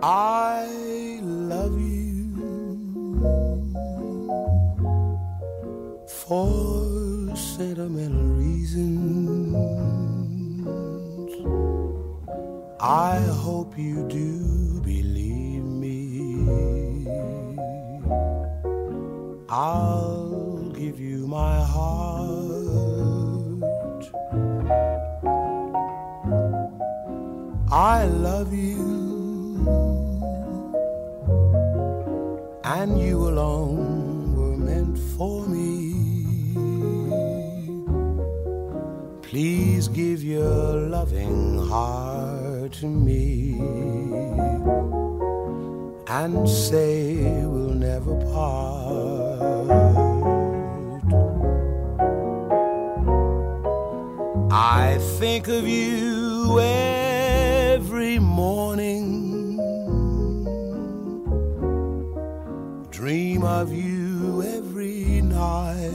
I love you for sentimental reasons. I hope you do believe me. I'll give you my heart. I love you and you alone were meant for me. Please give your loving heart to me and say we'll never part. I think of you every morning dream of you every night.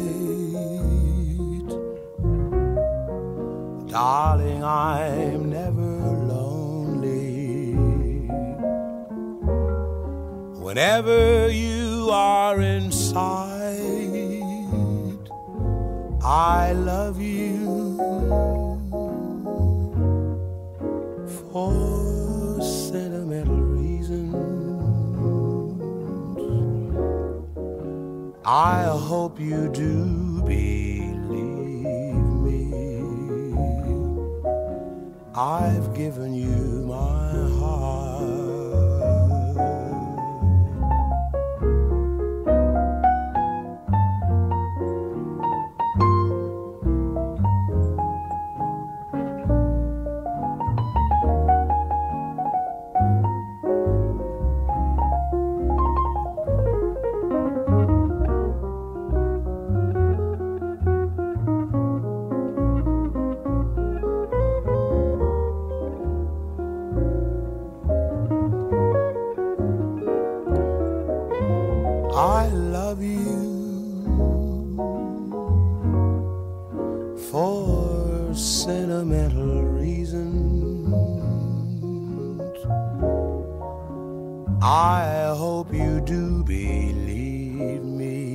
Darling, I'm never lonely. Whenever you are in sight, I love you for sentimental reasons. I hope you do believe me. I've given you my I love you for sentimental reasons. I hope you do believe me.